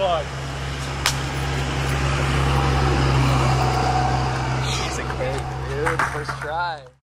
God. She's a great dude. First try.